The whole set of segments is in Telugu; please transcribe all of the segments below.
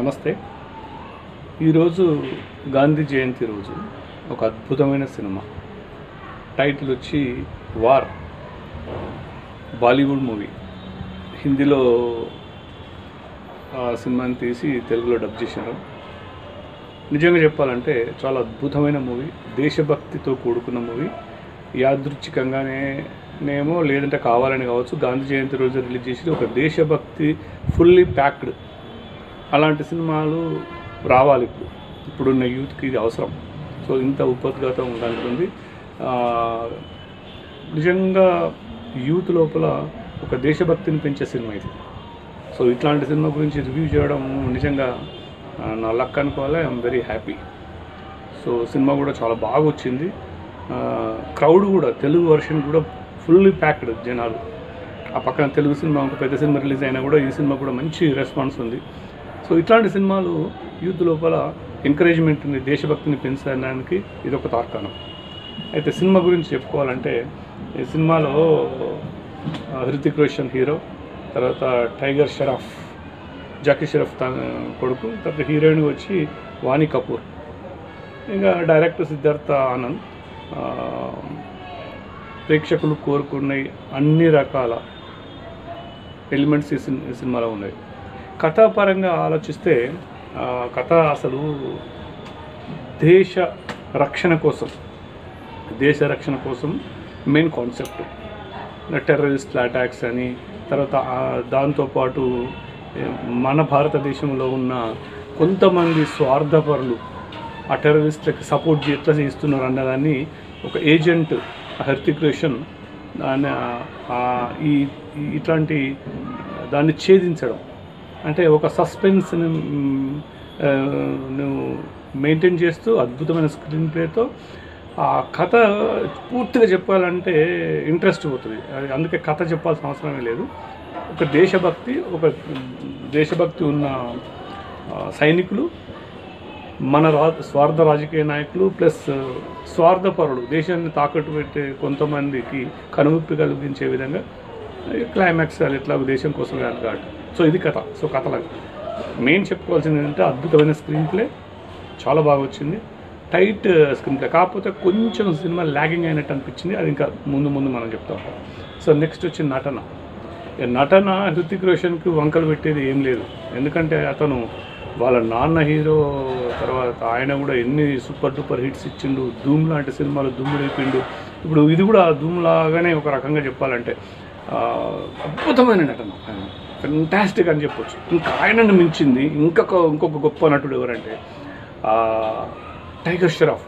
నమస్తే. ఈరోజు గాంధీ జయంతి రోజు ఒక అద్భుతమైన సినిమా. టైటిల్ వచ్చి వార్. బాలీవుడ్ మూవీ. హిందీలో ఆ సినిమాని తీసి తెలుగులో డబ్ చేశారు. నిజంగా చెప్పాలంటే చాలా అద్భుతమైన మూవీ. దేశభక్తితో కూడుకున్న మూవీ. యాదృచ్ఛికంగానే నేమో లేదంటే కావాలని కావచ్చు గాంధీ జయంతి రోజు రిలీజ్ చేసి ఒక దేశభక్తి ఫుల్లీ ప్యాక్డ్ అలాంటి సినిమాలు రావాలి ఇప్పుడు. ఇప్పుడున్న యూత్కి ఇది అవసరం. సో ఇంత ఉపద్ఘాతం ఉండాలి ఆ, నిజంగా యూత్ లోపల ఒక దేశభక్తిని పెంచే సినిమా ఇది. సో ఇట్లాంటి సినిమా గురించి రివ్యూ చేయడం నిజంగా నా లక్ అనుకోవాలి? I'm very happy. So cinema కూడా చాలా బాగా వచ్చింది. క్రౌడ్ కూడా తెలుగు వర్షన్ కూడా ఫుల్లీ ప్యాక్డ్ జనాలు. ఆ పక్కన తెలుగు సినిమా ఒక పెద్ద సినిమా రిలీజ్ అయినా కూడా ఈ సినిమా కూడా మంచి రెస్పాన్స్ ఉంది. సో ఇట్లాంటి సినిమాలు యూత్ లోపల ఎంకరేజ్మెంట్ని దేశభక్తిని పెంచడానికి ఇది ఒక తార్కాణం. అయితే సినిమా గురించి చెప్పుకోవాలంటే ఈ సినిమాలో హృతిక్ రోషన్ హీరో తర్వాత టైగర్ షరఫ్ జాకీ షరఫ్ తన కొడుకు తర్వాత హీరోయిన్ వచ్చి వాణి కపూర్. ఇంకా డైరెక్టర్ సిద్ధార్థ ఆనంద్ ప్రేక్షకులు కోరుకున్న అన్ని రకాల ఎలిమెంట్స్ ఈ ఈ సినిమాలో ఉన్నాయి. కథాపరంగా ఆలోచిస్తే కథ అసలు దేశ రక్షణ కోసం దేశ రక్షణ కోసం మెయిన్ కాన్సెప్ట్ టెర్రరిస్ట్ అటాక్స్ అని తర్వాత దాంతోపాటు మన భారతదేశంలో ఉన్న కొంతమంది స్వార్థపరులు ఆ టెర్రరిస్ట్లకు సపోర్ట్ ఎట్లా చేస్తున్నారు అన్నదాన్ని ఒక ఏజెంట్ హర్తిక్ రోషన్ దాన్ని ఈ- ఇట్లాంటి దాన్ని ఛేదించడం. అంటే ఒక సస్పెన్స్ని నువ్వు మెయింటైన్ చేస్తూ అద్భుతమైన స్క్రీన్ ప్లేతో ఆ కథ పూర్తిగా చెప్పాలంటే ఇంట్రెస్ట్ పోతుంది. అది అందుకే కథ చెప్పాల్సిన అవసరమే లేదు. ఒక దేశభక్తి ఒక దేశభక్తి ఉన్న సైనికులు మన రా స్వార్థ రాజకీయ నాయకులు ప్లస్ స్వార్థపరులు దేశాన్ని తాకట్టు పెట్టే కొంతమందికి కనువిప్పి కలిగించే విధంగా క్లైమాక్స్ అది ఎట్లా దేశం కోసం కాబట్టి సో ఇది కథ. సో కథలాగా మెయిన్ చెప్పుకోవాల్సింది ఏంటంటే అద్భుతమైన స్క్రీన్ ప్లే చాలా బాగా వచ్చింది. టైట్ స్క్రీన్ ప్లే కాకపోతే కొంచెం సినిమా ల్యాగింగ్ అయినట్టు అనిపించింది. అది ఇంకా ముందు ముందు మనం చెప్తాం. సో నెక్స్ట్ వచ్చి నటన. నటన హృతిక్ రోషన్కి వంకలు పెట్టేది ఏం లేదు. ఎందుకంటే అతను వాళ్ళ నాన్న హీరో తర్వాత ఆయన కూడా ఎన్ని సూపర్ డూపర్ హిట్స్ ఇచ్చిండు ధూమ్ లాంటి సినిమాలు ధూమ్ రేపిండు. ఇప్పుడు ఇది కూడా ధూమ్ లాగానే ఒక రకంగా చెప్పాలంటే అద్భుతమైన నటన. ఆయన ఫెంటాస్టిక్ అని చెప్పొచ్చు. ఇంకా ఆయనను మించింది ఇంకొక ఇంకొక గొప్ప నటుడు ఎవరంటే టైగర్ షరఫ్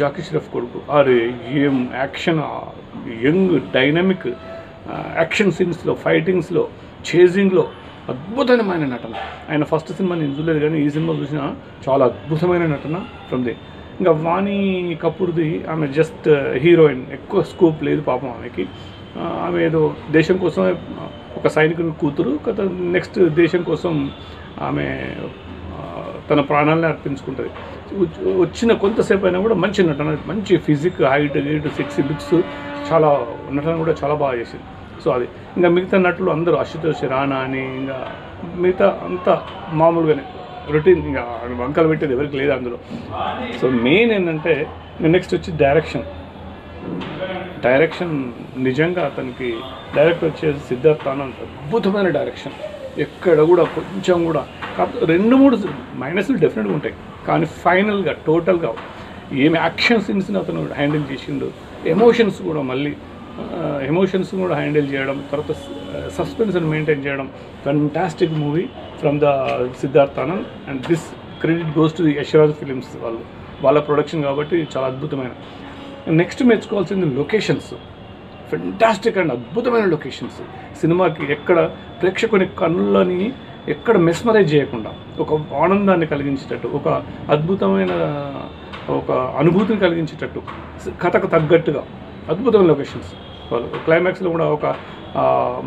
జాకీ షరఫ్ కొడుకు. అరే ఏం యాక్షన్ యంగ్ డైనమిక్ యాక్షన్ సీన్స్లో ఫైటింగ్స్లో చేజింగ్లో అద్భుతమైన నటన. ఆయన ఫస్ట్ సినిమా నేను చూడలేదు కానీ ఈ సినిమా చూసిన చాలా అద్భుతమైన నటన ఫ్రమ్ ది ఇంకా వాణి కపూర్ది ఆమె జస్ట్ హీరోయిన్ uh, ఎక్కువ స్కోప్ లేదు పాపం ఆమెకి. ఆమె ఏదో దేశం కోసం ఒక సైనికుని కూతురు నెక్స్ట్ దేశం కోసం ఆమె తన ప్రాణాలని అర్పించుకుంటుంది. వచ్చిన కొంతసేపు అయినా కూడా మంచి నటన మంచి physique height gait sexy looks చాలా నటన కూడా చాలా బాగా చేసింది. సో అది. ఇంకా మిగతా నటులు అందరూ అశుతోష్ రానా అని ఇంకా మిగతా అంతా మామూలుగానే రొటీన్ ఇంకా వంకలు పెట్టేది ఎవరికి లేదు అందులో. సో మెయిన్ ఏంటంటే నెక్స్ట్ వచ్చి డైరెక్షన్ డైరెక్షన్ నిజంగా అతనికి డైరెక్టర్ వచ్చేసి సిద్ధార్థ ఆనంద్. అద్భుతమైన డైరెక్షన్. ఎక్కడ కూడా కొంచెం కూడా కాకపోతే రెండు మూడు మైనస్లు డెఫినెట్గా ఉంటాయి. కానీ ఫైనల్గా టోటల్గా ఏమి యాక్షన్ సీన్స్ని అతను హ్యాండిల్ చేసిండు ఎమోషన్స్ కూడా మళ్ళీ ఎమోషన్స్ కూడా హ్యాండిల్ చేయడం తర్వాత సస్పెన్స్ని మెయింటైన్ చేయడం fantastic movie from the Siddharth Anand. And this credit goes to Yashraj films వాళ్ళు. వాళ్ళ ప్రొడక్షన్ కాబట్టి చాలా అద్భుతమైన. నెక్స్ట్ మెచ్చుకోవాల్సింది లొకేషన్స్. ఫెంటాస్టిక్ అండ్ అద్భుతమైన లొకేషన్స్. సినిమాకి ఎక్కడ ప్రేక్షకుని కళ్ళని ఎక్కడ మెస్మరైజ్ చేయకుండా ఒక ఆనందాన్ని కలిగించేటట్టు ఒక అద్భుతమైన ఒక అనుభూతిని కలిగించేటట్టు కథకు తగ్గట్టుగా అద్భుతమైన లొకేషన్స్. వాళ్ళు క్లైమాక్స్లో కూడా ఒక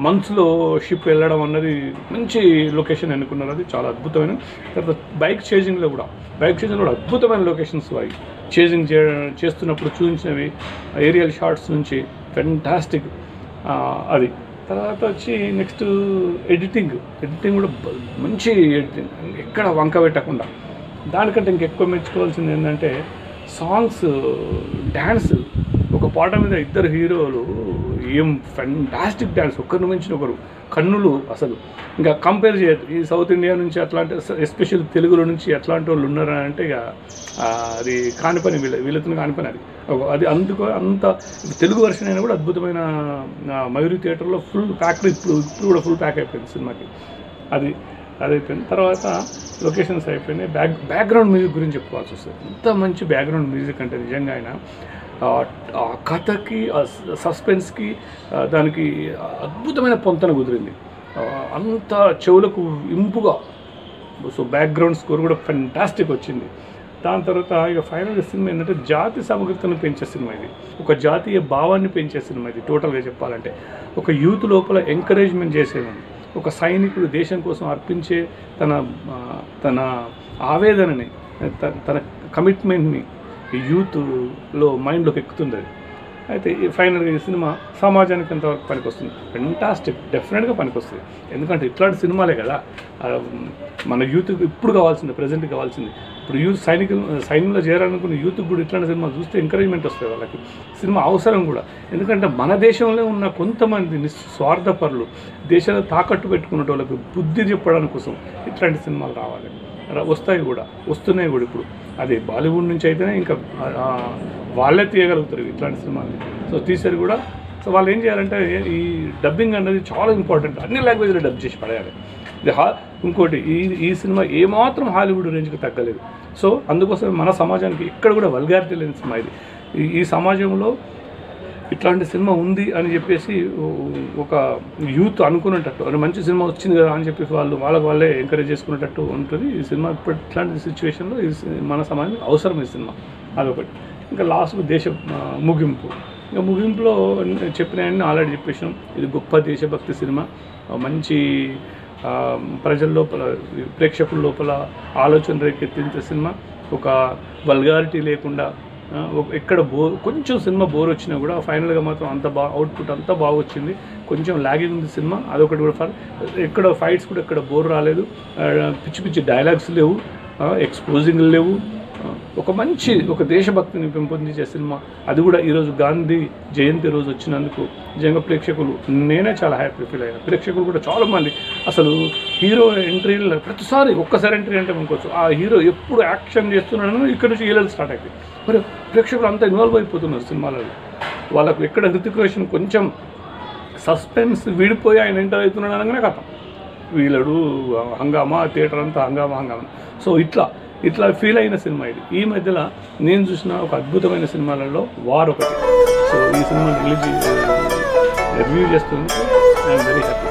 మంత్స్లో షిప్ వెళ్ళడం అన్నది మంచి లొకేషన్ ఎన్నుకున్నారు అది చాలా అద్భుతమైన. తర్వాత బైక్ చేజింగ్లో కూడా బైక్ చేజింగ్లో కూడా అద్భుతమైన లొకేషన్స్ అవి. చేజింగ్ చే చేస్తున్నప్పుడు చూపించినవి ఏరియల్ షార్ట్స్ నుంచి ఫెంటాస్టిక్ అది. తర్వాత వచ్చి నెక్స్ట్ ఎడిటింగ్ ఎడిటింగ్ కూడా మంచి ఎడిటింగ్ ఎక్కడ వంక పెట్టకుండా. దానికంటే ఇంకెక్కువ మెచ్చుకోవాల్సింది ఏంటంటే సాంగ్స్ డ్యాన్స్ ఒక పాట మీద ఇద్దరు హీరోలు ఏం ఫ్యాంటాస్టిక్ డ్యాన్స్ ఒకరిని మించిన ఒకరు. కన్నులు అసలు. ఇంకా కంపేర్ చేయదు ఈ సౌత్ ఇండియా నుంచి అట్లాంటి ఎస్పెషల్ తెలుగులో నుంచి ఎట్లాంటి వాళ్ళు ఉన్నారా అంటే ఇక అది కాని పని వీళ్ళ వీళ్ళతో కాని పని అది. అది అందుకు అంత తెలుగు వర్షన్ అయినా కూడా అద్భుతమైన మయూరి థియేటర్లో ఫుల్ ప్యాక్ ఇప్పుడు ఇప్పుడు కూడా ఫుల్ ప్యాక్ అయిపోయింది సినిమాకి. అది అది అయిపోయింది. తర్వాత లొకేషన్స్ అయిపోయినాయి. బ్యాక్ బ్యాక్గ్రౌండ్ మ్యూజిక్ గురించి చెప్పుకోవాల్సి వస్తుంది. ఎంత మంచి బ్యాక్గ్రౌండ్ మ్యూజిక్ అంటే నిజంగా ఆయన ఆ, కథకి ఆ సస్పెన్స్కి దానికి అద్భుతమైన పొంతన కుదిరింది. అంత చెవులకు ఇంపుగా సో బ్యాక్గ్రౌండ్ స్కోర్ కూడా ఫెంటాస్టిక్ వచ్చింది. దాని తర్వాత ఇక ఫైనల్ సినిమా ఏంటంటే జాతి సమగ్రతను పెంచే సినిమా ఇది. ఒక జాతీయ భావాన్ని పెంచే సినిమా ఇది టోటల్గా చెప్పాలంటే. ఒక యూత్ లోపల ఎంకరేజ్మెంట్ చేసేది ఒక సైనికుడు దేశం కోసం అర్పించే తన తన ఆవేదనని తన కమిట్మెంట్ని యూత్లో మైండ్లోకి ఎక్కుతుంది అది అయితే ఈ ఫైనల్గా ఈ సినిమా సమాజానికి ఎంతవరకు పనికొస్తుంది? ఫెంటాస్టిక్ డెఫినెట్గా పనికొస్తుంది. ఎందుకంటే ఇట్లాంటి సినిమాలే కదా. మన యూత్కి ఇప్పుడు కావాల్సింది ప్రజెంట్ కావాల్సింది. ఇప్పుడు యూత్ సైనికులు సైన్యంలో చేరాలనుకున్న యూత్కి కూడా ఇట్లాంటి సినిమా చూస్తే ఎంకరేజ్మెంట్ వస్తుంది వాళ్ళకి. సినిమా అవసరం కూడా. ఎందుకంటే మన దేశంలో ఉన్న కొంతమంది నిస్వార్థపరులు దేశాన్ని తాకట్టు పెట్టుకున్న వాళ్ళకి బుద్ధి చెప్పడానికి కోసం ఇట్లాంటి సినిమాలు రావాలి. వస్తాయి కూడా వస్తున్నాయి కూడా ఇప్పుడు. అది బాలీవుడ్ నుంచి అయితేనే ఇంకా వాళ్ళే తీయగలుగుతారు ఇట్లాంటి సినిమాలు సో తీసారు కూడా సో వాళ్ళు ఏం చేయాలంటే ఈ డబ్బింగ్ అనేది చాలా ఇంపార్టెంట్. అన్ని లాంగ్వేజ్లో డబ్ చేసి పడేయాలి. ఇది హా ఇంకోటి ఈ ఈ సినిమా ఏమాత్రం హాలీవుడ్ రేంజ్కి తగ్గలేదు. సో అందుకోసం మన సమాజానికి ఇక్కడ కూడా వల్గారిటీ లేని సినిమా ఇది. ఈ- ఈ సమాజంలో ఇట్లాంటి సినిమా ఉంది అని చెప్పేసి ఒక యూత్ అనుకునేటట్టు అని మంచి సినిమా వచ్చింది కదా అని చెప్పి వాళ్ళు వాళ్ళకి వాళ్ళే ఎంకరేజ్ చేసుకునేటట్టు ఉంటుంది. ఈ సినిమా ఇప్పుడు ఇట్లాంటి సిచ్యువేషన్లో ఈ మన సమాజానికి అవసరం ఈ సినిమా. అదొకటి. ఇంకా లాస్ట్ దేశ ముగింపు. ఇంకా ముగింపులో చెప్పినాయని ఆల్రెడీ చెప్పేసాం ఇది గొప్ప దేశభక్తి సినిమా. మంచి ప్రజల లోపల ప్రేక్షకుల లోపల ఆలోచన రేకెత్తించే సినిమా. ఒక వల్గారిటీ లేకుండా ఎక్కడ బోర్ కొంచెం సినిమా బోర్ వచ్చినా కూడా ఫైనల్గా మాత్రం అంత బాగా అవుట్పుట్ అంతా బాగా వచ్చింది. కొంచెం లాగింగ్ ఉంది సినిమా. అదొకటి కూడా ఫర్ ఎక్కడ ఫైట్స్ కూడా ఎక్కడ బోర్ రాలేదు. పిచ్చి పిచ్చి డైలాగ్స్ లేవు. ఎక్స్పోజింగ్ లేవు. ఒక మంచి ఒక దేశభక్తిని పెంపొందించే సినిమా. అది కూడా ఈరోజు గాంధీ జయంతి రోజు వచ్చినందుకు నిజంగా ప్రేక్షకులు నేనే చాలా హ్యాపీ ఫీల్ అయ్యాను. ప్రేక్షకులు కూడా చాలా మంది అసలు హీరో ఎంట్రీ ప్రతిసారి ఒక్కసారి ఎంట్రీ అంటే అనుకోవచ్చు. ఆ హీరో ఎప్పుడు యాక్షన్ చేస్తున్నాడో ఇక్కడ నుంచి ఈలలు స్టార్ట్ అయింది మరి ప్రేక్షకులు అంతా ఇన్వాల్వ్ అయిపోతున్నారు సినిమాలలో. వాళ్ళకు ఎక్కడ హృతిక్ రోషన్ కొంచెం సస్పెన్స్ విడిపోయి ఆయన ఎంటర్ అవుతున్నాడు అనగానే కథ. వీళ్ళడు హంగామా థియేటర్ అంతా హంగామా హంగామా. సో ఇట్లా ఇట్లా ఫీల్ అయిన సినిమా ఇది. ఈ మధ్యలో నేను చూసిన ఒక అద్భుతమైన సినిమాలలో వార్ ఒకటి సో ఈ సినిమా రిలీజ్ రివ్యూ చేస్తుంది ఐఎమ్ వెరీ హ్యాపీ